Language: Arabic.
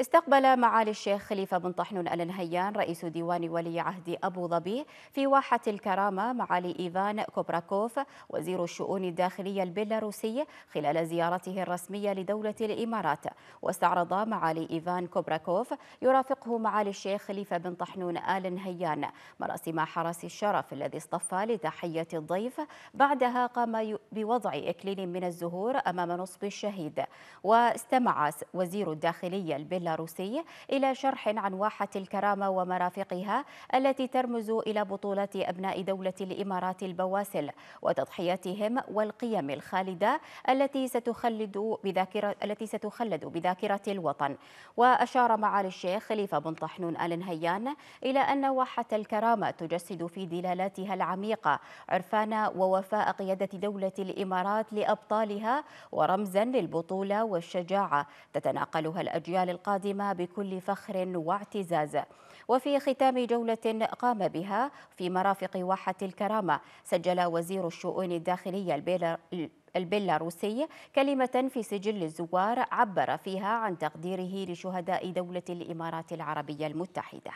استقبل معالي الشيخ خليفة بن طحنون آل نهيان رئيس ديوان ولي عهد أبو ظبي في واحة الكرامة معالي إيفان كوبراكوف وزير الشؤون الداخلية البيلاروسي خلال زيارته الرسمية لدولة الإمارات. واستعرض معالي إيفان كوبراكوف يرافقه معالي الشيخ خليفة بن طحنون آل نهيان مراسم حرس الشرف الذي اصطف لتحية الضيف بعدها قام بوضع إكليل من الزهور أمام نصب الشهيد. واستمع وزير الداخلية البيلاروسي البيلاروسي إلى شرح عن واحة الكرامة ومرافقها التي ترمز إلى بطولة أبناء دولة الإمارات البواسل وتضحياتهم والقيم الخالدة التي ستخلد بذاكرة التي ستخلد بذاكرة الوطن. وأشار معالي الشيخ خليفة بن طحنون آل نهيان إلى أن واحة الكرامة تجسد في دلالاتها العميقة عرفان ووفاء قيادة دولة الإمارات لأبطالها ورمزا للبطولة والشجاعة. تتناقلها الأجيال القادمة القادمة بكل فخر واعتزاز. وفي ختام جولة قام بها في مرافق واحة الكرامة سجل وزير الشؤون الداخلية البيلاروسي كلمة في سجل الزوار عبر فيها عن تقديره لشهداء دولة الإمارات العربية المتحدة.